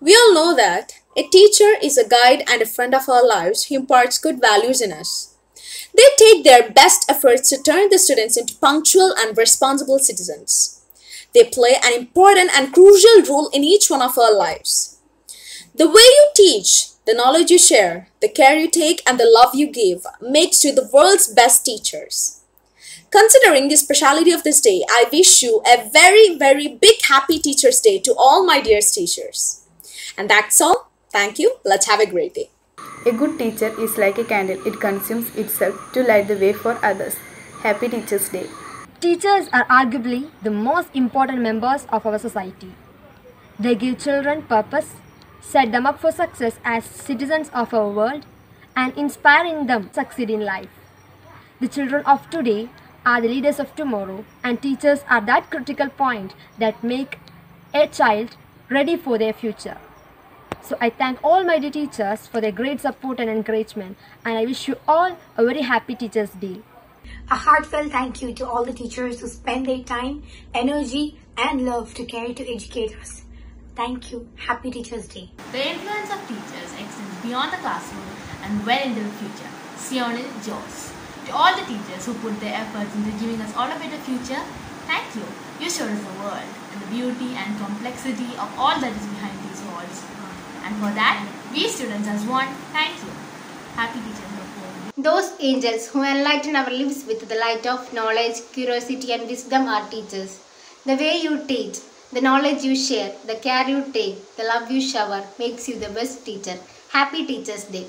We all know that a teacher is a guide and a friend of our lives who imparts good values in us. They take their best efforts to turn the students into punctual and responsible citizens. They play an important and crucial role in each one of our lives. The way you teach, the knowledge you share, the care you take, and the love you give makes you the world's best teachers. Considering the speciality of this day, I wish you a very, very big happy Teacher's Day to all my dearest teachers. And that's all. Thank you. Let's have a great day. A good teacher is like a candle, it consumes itself to light the way for others. Happy Teachers' Day. Teachers are arguably the most important members of our society. They give children purpose, set them up for success as citizens of our world, and inspiring them to succeed in life. The children of today are the leaders of tomorrow, and teachers are that critical point that make a child ready for their future. So I thank all my dear teachers for their great support and encouragement, and I wish you all a very happy Teachers' Day. A heartfelt thank you to all the teachers who spend their time, energy, and love to care to educate us. Thank you. Happy Teachers' Day. The influence of teachers extends beyond the classroom and well into the future. Sionil Jose. To all the teachers who put their efforts into giving us all a better future, thank you. You showed us the world and the beauty and complexity of all that is behind these walls. And for that, we students as one, thank you. Happy Teachers' Day. Those angels who enlighten our lives with the light of knowledge, curiosity, and wisdom are teachers. The way you teach, the knowledge you share, the care you take, the love you shower makes you the best teacher. Happy Teachers' Day.